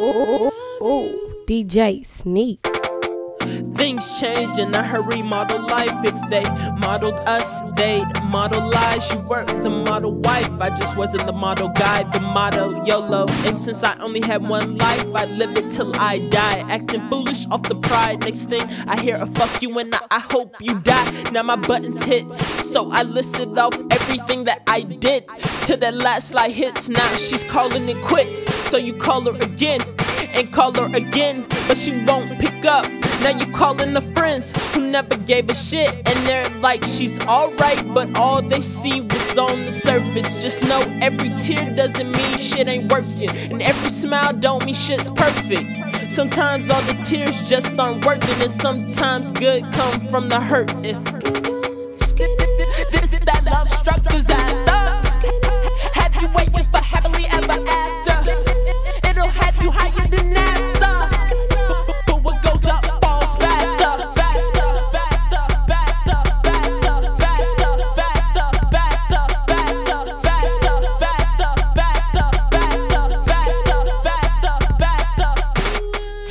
Oh, oh, DJ Sneak. Things change in a hurry, model life. If they modeled us, they'd model lies. You weren't the model wife, I just wasn't the model guy, the model YOLO. And since I only had one life, I live it till I die. Acting foolish off the pride. Next thing I hear a fuck you and I, I hope you die. Now my buttons hit, so I listed off everything that I did. To that last slide hits, now she's calling it quits. So you call her again and call her again, but she won't pick up. Now you calling the friends who never gave a shit, and they're like, she's alright, but all they see was on the surface. Just know every tear doesn't mean shit ain't working, and every smile don't mean shit's perfect. Sometimes all the tears just aren't worth it, and sometimes good come from the hurt. If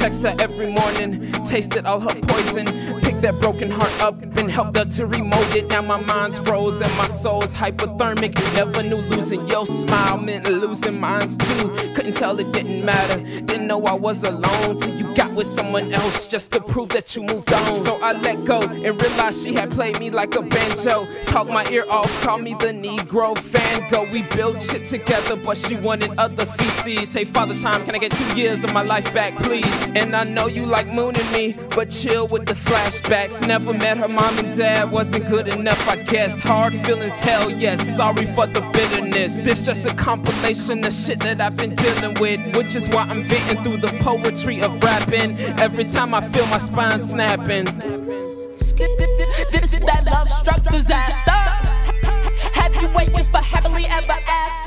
Text her every morning, tasted all her poison. Picked that broken heart up and helped her to remold it. Now my mind's froze and my soul's hypothermic. Never knew losing your smile meant losing mine too. Couldn't tell it didn't matter. Didn't know I was alone till you got with someone else just to prove that you moved on. So I let go and realized she had played me like a banjo. Talked my ear off, call me the Negro Van Gogh. We built shit together, but she wanted other feces. Hey, Father Time, can I get two years of my life back, please? And I know you like mooning me, but chill with the flashbacks. Never met her mom and dad, wasn't good enough, I guess. Hard feelings, hell yes. Sorry for the bitterness. This just a compilation of shit that I've been dealing with, which is why I'm venting through the poetry of rapping. Every time I feel my spine snapping. Love struck disaster. Have you waiting for happily ever after?